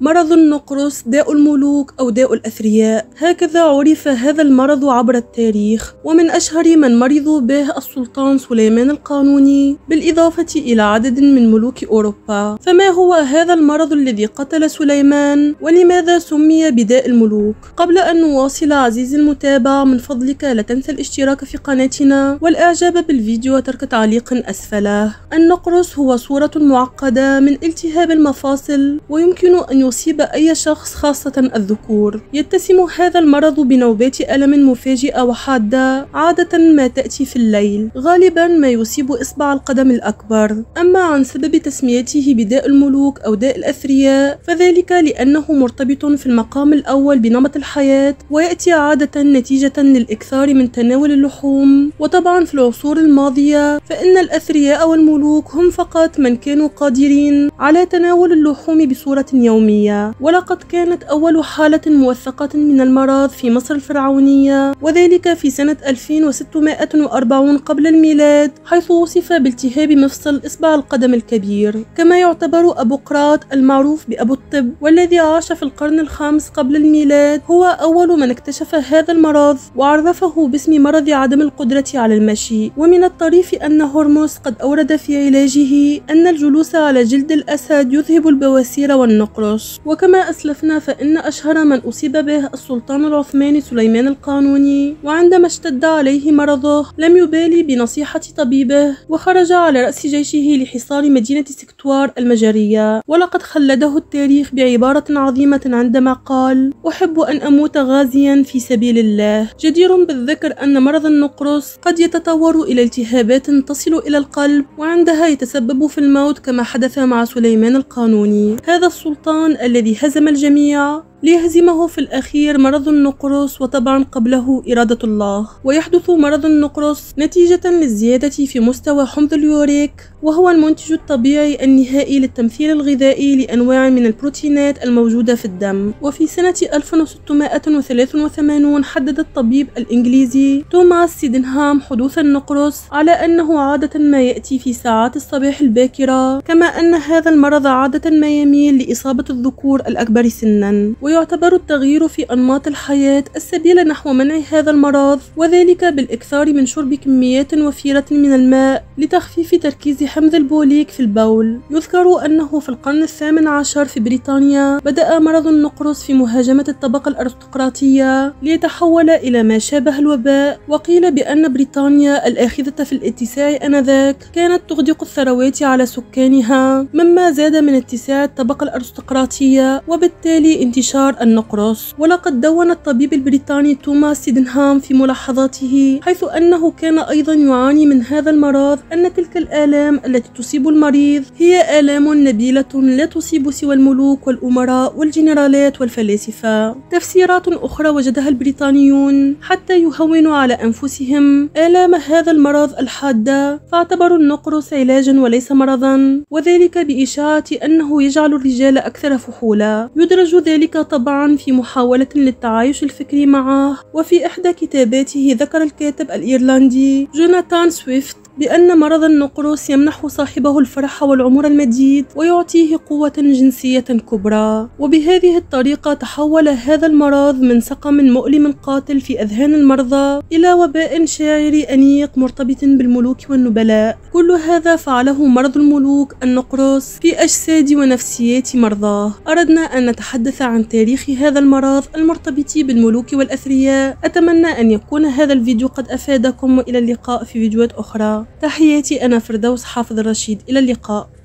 مرض النقرس داء الملوك أو داء الأثرياء. هكذا عرف هذا المرض عبر التاريخ. ومن أشهر من مرضوا به السلطان سليمان القانوني بالإضافة إلى عدد من ملوك أوروبا. فما هو هذا المرض الذي قتل سليمان؟ ولماذا سمي بداء الملوك؟ قبل أن نواصل عزيزي المتابع من فضلك لا تنسى الاشتراك في قناتنا والإعجاب بالفيديو وترك تعليق أسفله. النقرس هو صورة معقدة من التهاب المفاصل ويمكن أن يصيب أي شخص خاصة الذكور. يتسم هذا المرض بنوبات ألم مفاجئة وحادة عادة ما تأتي في الليل. غالبا ما يصيب إصبع القدم الأكبر. أما عن سبب تسميته بداء الملوك أو داء الأثرياء فذلك لأنه مرتبط في المقام الأول بنمط الحياة ويأتي عادة نتيجة للإكثار من تناول اللحوم. وطبعا في العصور الماضية فإن الأثرياء والملوك هم فقط من كانوا قادرين على تناول اللحوم بصورة يومية. ولقد كانت أول حالة موثقة من المرض في مصر الفرعونية وذلك في سنة 2640 قبل الميلاد حيث وصف بالتهاب مفصل إصبع القدم الكبير. كما يعتبر أبو قراط المعروف بأبو الطب والذي عاش في القرن الخامس قبل الميلاد هو أول من اكتشف هذا المرض وعرفه باسم مرض عدم القدرة على المشي. ومن الطريف أن هرمز قد أورد في علاجه أن الجلوس على جلد الأسد يذهب البواسير والنقرس. وكما أسلفنا فإن أشهر من أصيب به السلطان العثماني سليمان القانوني وعندما اشتد عليه مرضه لم يبالي بنصيحة طبيبه وخرج على رأس جيشه لحصار مدينة سكتوار المجرية ولقد خلده التاريخ بعبارة عظيمة عندما قال أحب أن أموت غازيا في سبيل الله جدير بالذكر أن مرض النقرس قد يتطور إلى التهابات تصل إلى القلب وعندها يتسبب في الموت كما حدث مع سليمان القانوني. هذا السلطان الذي هزم الجميع. ليهزمه في الأخير مرض النقرس وطبعا قبله إرادة الله. ويحدث مرض النقرس نتيجة للزيادة في مستوى حمض اليوريك وهو المنتج الطبيعي النهائي للتمثيل الغذائي لأنواع من البروتينات الموجودة في الدم. وفي سنة 1683 حدد الطبيب الإنجليزي توماس سيدنهام حدوث النقرس على أنه عادة ما يأتي في ساعات الصباح الباكرة كما أن هذا المرض عادة ما يميل لإصابة الذكور الأكبر سنا. ويعتبر التغيير في أنماط الحياة السبيل نحو منع هذا المرض وذلك بالإكثار من شرب كميات وفيرة من الماء لتخفيف تركيز حمض البوليك في البول. يذكر أنه في القرن الثامن عشر في بريطانيا بدأ مرض النقرس في مهاجمة الطبقة الأرستقراطية ليتحول إلى ما شابه الوباء وقيل بأن بريطانيا الآخذة في الاتساع آنذاك كانت تغدق الثروات على سكانها مما زاد من اتساع الطبقة الأرستقراطية وبالتالي انتشار النقرس ولقد دون الطبيب البريطاني توماس سيدنهام في ملاحظاته حيث أنه كان أيضا يعاني من هذا المرض أن تلك الآلام التي تصيب المريض هي آلام نبيلة لا تصيب سوى الملوك والأمراء والجنرالات والفلاسفة. تفسيرات أخرى وجدها البريطانيون حتى يهونوا على أنفسهم آلام هذا المرض الحادة فاعتبروا النقرس علاجا وليس مرضا وذلك بإشاعة أنه يجعل الرجال أكثر فحولا. يدرج ذلك طبعا في محاولة للتعايش الفكري معه. وفي إحدى كتاباته ذكر الكاتب الإيرلندي جوناثان سويفت بأن مرض النقرس يمنح صاحبه الفرح والعمر المديد ويعطيه قوة جنسية كبرى. وبهذه الطريقة تحول هذا المرض من سقم مؤلم قاتل في أذهان المرضى إلى وباء شاعري أنيق مرتبط بالملوك والنبلاء. كل هذا فعله مرض الملوك النقرس في أجساد ونفسيات مرضاه. أردنا أن نتحدث عن تاريخ هذا المرض المرتبط بالملوك والأثرياء. أتمنى أن يكون هذا الفيديو قد أفادكم وإلى اللقاء في فيديوهات أخرى. تحياتي أنا فردوس حافظ الرشيد. إلى اللقاء.